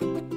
you